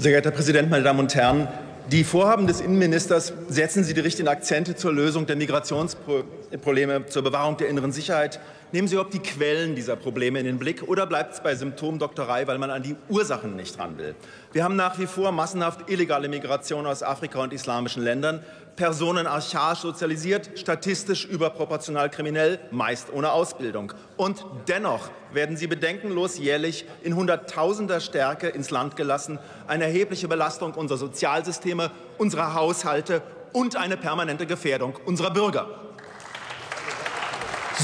Sehr geehrter Herr Präsident, meine Damen und Herren! Die Vorhaben des Innenministers setzen Sie die richtigen Akzente zur Lösung der Migrationsprobleme, zur Bewahrung der inneren Sicherheit. Nehmen Sie überhaupt die Quellen dieser Probleme in den Blick oder bleibt es bei Symptomdoktorei, weil man an die Ursachen nicht ran will? Wir haben nach wie vor massenhaft illegale Migration aus Afrika und islamischen Ländern, Personen archaisch sozialisiert, statistisch überproportional kriminell, meist ohne Ausbildung. Und dennoch werden sie bedenkenlos jährlich in Hunderttausender Stärke ins Land gelassen, eine erhebliche Belastung unserer Sozialsysteme, unserer Haushalte und eine permanente Gefährdung unserer Bürger.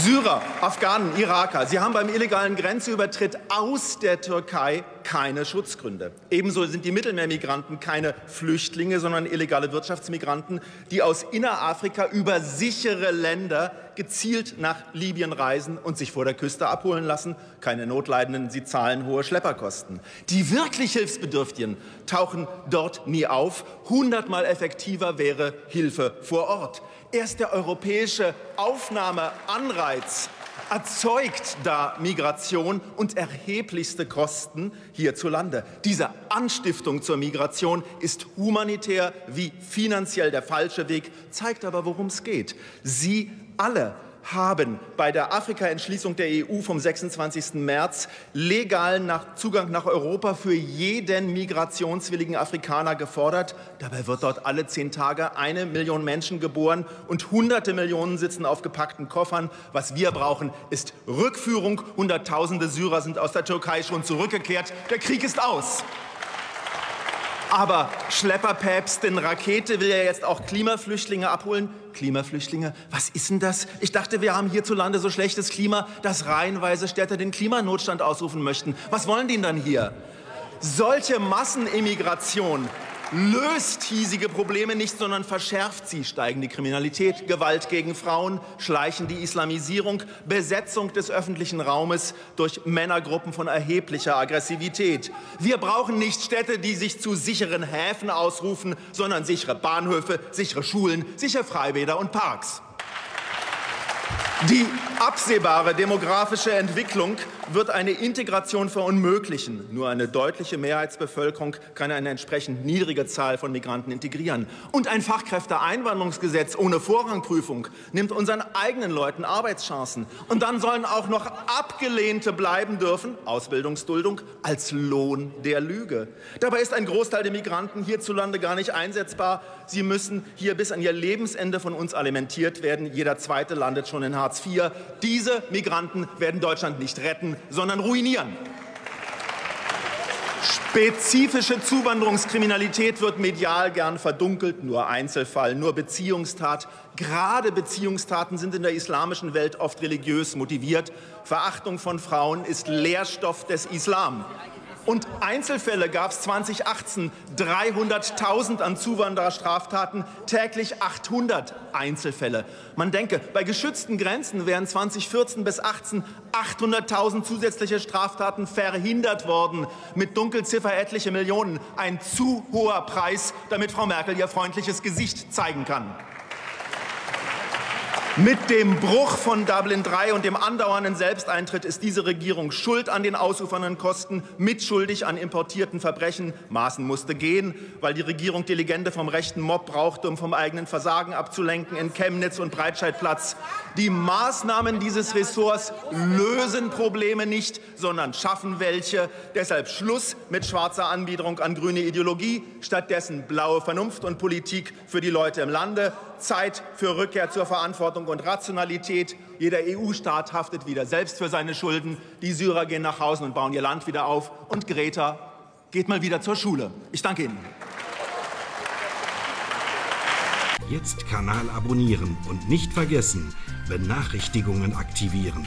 Syrer, Afghanen, Iraker, sie haben beim illegalen Grenzübertritt aus der Türkei keine Schutzgründe. Ebenso sind die Mittelmeermigranten keine Flüchtlinge, sondern illegale Wirtschaftsmigranten, die aus Innerafrika über sichere Länder gezielt nach Libyen reisen und sich vor der Küste abholen lassen. Keine Notleidenden, sie zahlen hohe Schlepperkosten. Die wirklich Hilfsbedürftigen tauchen dort nie auf. Hundertmal effektiver wäre Hilfe vor Ort. Erst der europäische Aufnahmeanreiz erzeugt da Migration und erheblichste Kosten hierzulande. Diese Anstiftung zur Migration ist humanitär wie finanziell der falsche Weg, zeigt aber, worum es geht. Sie alle haben bei der Afrika-Entschließung der EU vom 26. März legalen Zugang nach Europa für jeden migrationswilligen Afrikaner gefordert. Dabei wird dort alle zehn Tage eine Million Menschen geboren und hunderte Millionen sitzen auf gepackten Koffern. Was wir brauchen, ist Rückführung. Hunderttausende Syrer sind aus der Türkei schon zurückgekehrt. Der Krieg ist aus. Aber Schlepperpäpstin Rakete will ja jetzt auch Klimaflüchtlinge abholen. Klimaflüchtlinge, was ist denn das? Ich dachte, wir haben hierzulande so schlechtes Klima, dass reihenweise Städte den Klimanotstand ausrufen möchten. Was wollen die denn dann hier? Solche Massenimmigration löst hiesige Probleme nicht, sondern verschärft sie. Steigende Kriminalität, Gewalt gegen Frauen, schleichende Islamisierung, Besetzung des öffentlichen Raumes durch Männergruppen von erheblicher Aggressivität. Wir brauchen nicht Städte, die sich zu sicheren Häfen ausrufen, sondern sichere Bahnhöfe, sichere Schulen, sichere Freibäder und Parks. Die absehbare demografische Entwicklung wird eine Integration verunmöglichen. Nur eine deutliche Mehrheitsbevölkerung kann eine entsprechend niedrige Zahl von Migranten integrieren. Und ein Fachkräfteeinwanderungsgesetz ohne Vorrangprüfung nimmt unseren eigenen Leuten Arbeitschancen. Und dann sollen auch noch Abgelehnte bleiben dürfen, Ausbildungsduldung, als Lohn der Lüge. Dabei ist ein Großteil der Migranten hierzulande gar nicht einsetzbar. Sie müssen hier bis an ihr Lebensende von uns alimentiert werden. Jeder Zweite landet schon in Hartz IV. Diese Migranten werden Deutschland nicht retten, sondern ruinieren. Spezifische Zuwanderungskriminalität wird medial gern verdunkelt, nur Einzelfall, nur Beziehungstat. Gerade Beziehungstaten sind in der islamischen Welt oft religiös motiviert. Verachtung von Frauen ist Lehrstoff des Islam. Und Einzelfälle gab es 2018 300.000 an Zuwandererstraftaten, täglich 800 Einzelfälle. Man denke, bei geschützten Grenzen wären 2014 bis 18 800.000 zusätzliche Straftaten verhindert worden. Mit Dunkelziffer etliche Millionen. Ein zu hoher Preis, damit Frau Merkel ihr freundliches Gesicht zeigen kann. Mit dem Bruch von Dublin III und dem andauernden Selbsteintritt ist diese Regierung schuld an den ausufernden Kosten, mitschuldig an importierten Verbrechen. Maaßen musste gehen, weil die Regierung die Legende vom rechten Mob brauchte, um vom eigenen Versagen abzulenken in Chemnitz und Breitscheidplatz. Die Maßnahmen dieses Ressorts lösen Probleme nicht, sondern schaffen welche. Deshalb Schluss mit schwarzer Anbiederung an grüne Ideologie, stattdessen blaue Vernunft und Politik für die Leute im Lande. Zeit für Rückkehr zur Verantwortung und Rationalität. Jeder EU-Staat haftet wieder selbst für seine Schulden. Die Syrer gehen nach Hause und bauen ihr Land wieder auf. Und Greta geht mal wieder zur Schule. Ich danke Ihnen. Jetzt Kanal abonnieren und nicht vergessen, Benachrichtigungen aktivieren.